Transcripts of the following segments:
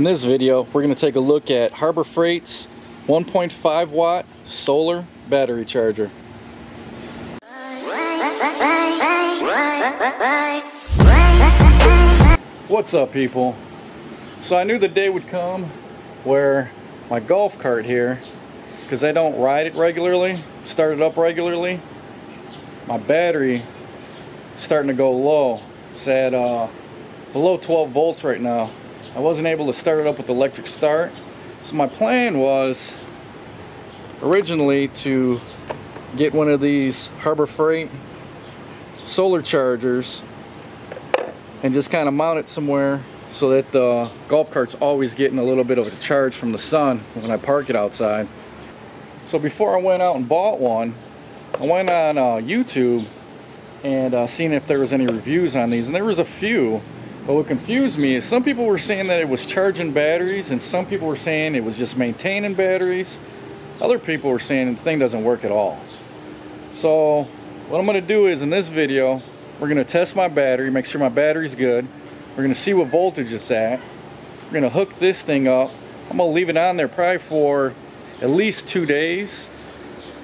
In this video, we're going to take a look at Harbor Freight's 1.5 watt solar battery charger. What's up people? So I knew the day would come where my golf cart here, because I don't ride it regularly, start it up regularly, my battery starting to go low. It's at uh, below 12 volts right now. I wasn't able to start it up with electric start. So my plan was originally to get one of these Harbor Freight solar chargers and just kind of mount it somewhere so that the golf cart's always getting a little bit of a charge from the sun when I park it outside. So before I went out and bought one, I went on uh, YouTube and uh, seen if there was any reviews on these and there was a few but what confused me is some people were saying that it was charging batteries and some people were saying it was just maintaining batteries. Other people were saying the thing doesn't work at all. So what I'm going to do is in this video we're going to test my battery make sure my battery's good. We're going to see what voltage it's at. We're going to hook this thing up. I'm going to leave it on there probably for at least two days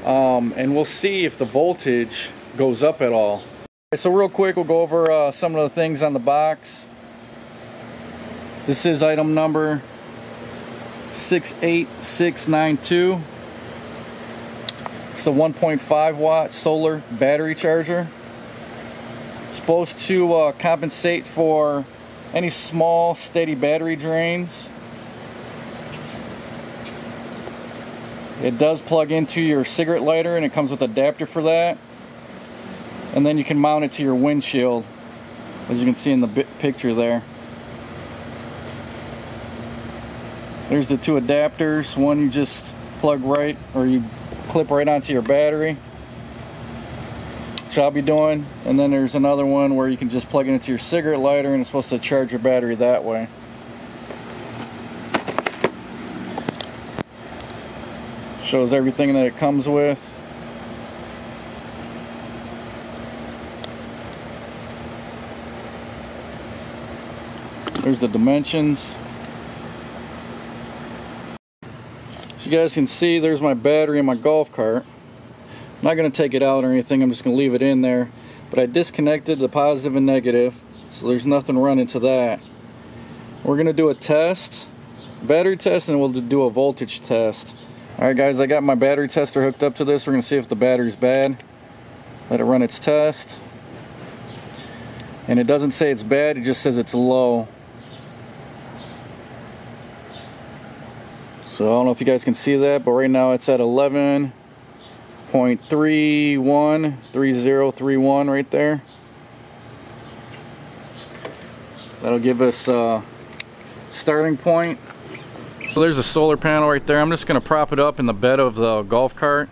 um, and we'll see if the voltage goes up at all. So real quick, we'll go over uh, some of the things on the box. This is item number 68692. It's the 1.5 watt solar battery charger. It's supposed to uh, compensate for any small steady battery drains. It does plug into your cigarette lighter and it comes with adapter for that and then you can mount it to your windshield as you can see in the picture there. There's the two adapters one you just plug right or you clip right onto your battery which I'll be doing. And then there's another one where you can just plug it into your cigarette lighter and it's supposed to charge your battery that way. Shows everything that it comes with There's the dimensions. As you guys can see, there's my battery in my golf cart. I'm not going to take it out or anything, I'm just going to leave it in there. But I disconnected the positive and negative, so there's nothing running to that. We're going to do a test, battery test, and we'll do a voltage test. Alright guys, I got my battery tester hooked up to this. We're going to see if the battery's bad. Let it run its test. And it doesn't say it's bad, it just says it's low. So I don't know if you guys can see that, but right now it's at 11.31, 3031 right there. That'll give us a starting point. So there's a solar panel right there. I'm just to prop it up in the bed of the golf cart.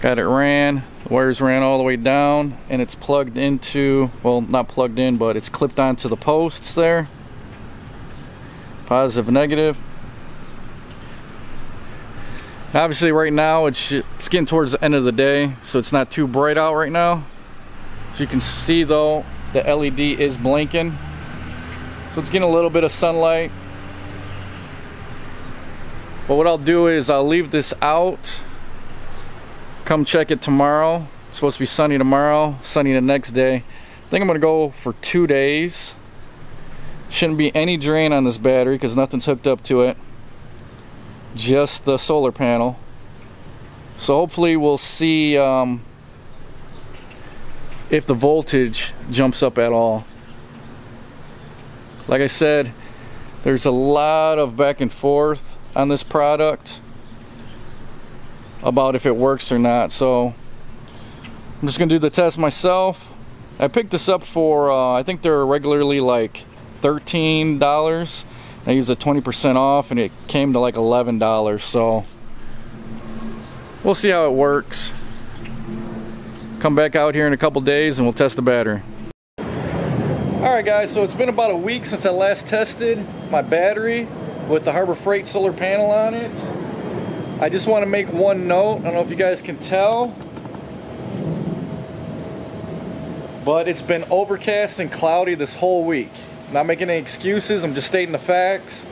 Got it ran, the wires ran all the way down, and it's plugged into, well, not plugged in, but it's clipped onto the posts there. Positive, negative. Obviously right now it's, it's getting towards the end of the day, so it's not too bright out right now. As you can see though, the LED is blinking. So it's getting a little bit of sunlight. But what I'll do is I'll leave this out. Come check it tomorrow. It's supposed to be sunny tomorrow, sunny the next day. I think I'm gonna go for two days. Shouldn't be any drain on this battery because nothing's hooked up to it just the solar panel. So hopefully we'll see um, if the voltage jumps up at all. Like I said there's a lot of back and forth on this product about if it works or not. So I'm just gonna do the test myself. I picked this up for uh, I think they're regularly like $13 I used a 20% off and it came to like $11 so we'll see how it works. Come back out here in a couple days and we'll test the battery. Alright guys so it's been about a week since I last tested my battery with the Harbor Freight solar panel on it. I just want to make one note I don't know if you guys can tell but it's been overcast and cloudy this whole week Not making any excuses, I'm just stating the facts.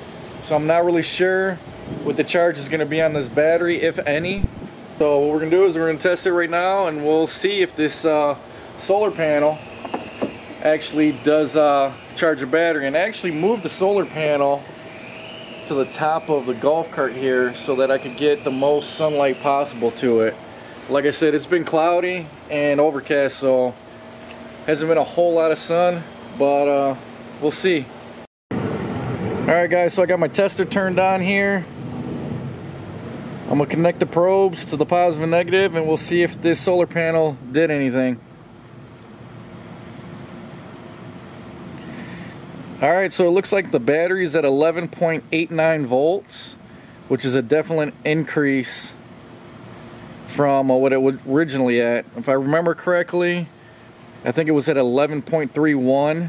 So I'm not really sure what the charge is going to be on this battery, if any. So what we're going to do is we're going to test it right now and we'll see if this uh, solar panel actually does uh, charge a battery. And I actually moved the solar panel to the top of the golf cart here so that I could get the most sunlight possible to it. Like I said, it's been cloudy and overcast, so hasn't been a whole lot of sun, but uh, we'll see. Alright guys, so I got my tester turned on here. I'm to connect the probes to the positive and negative and we'll see if this solar panel did anything. Alright, so it looks like the battery is at 11.89 volts, which is a definite increase from uh, what it was originally at. If I remember correctly, I think it was at 11.31.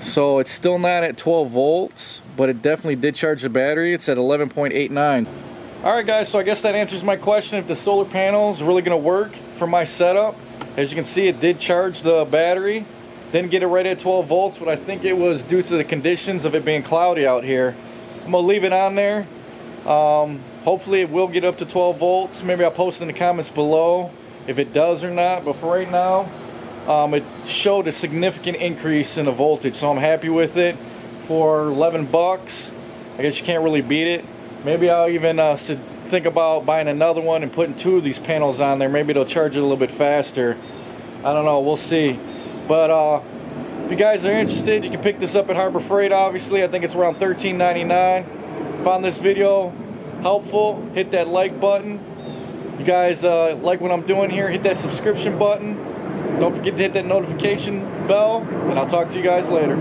So it's still not at 12 volts, but it definitely did charge the battery. It's at 11.89. Alright guys, so I guess that answers my question if the solar panel is really to work for my setup. As you can see, it did charge the battery. Didn't get it right at 12 volts, but I think it was due to the conditions of it being cloudy out here. I'm to leave it on there. Um, hopefully it will get up to 12 volts. Maybe I'll post in the comments below if it does or not. But for right now, um, it showed a significant increase in the voltage. So I'm happy with it for 11 bucks. I guess you can't really beat it. Maybe I'll even uh, think about buying another one and putting two of these panels on there. Maybe it'll charge it a little bit faster. I don't know. We'll see. But uh, if you guys are interested, you can pick this up at Harbor Freight, obviously. I think it's around $13.99. Found this video helpful, hit that like button. You guys uh, like what I'm doing here, hit that subscription button. Don't forget to hit that notification bell, and I'll talk to you guys later.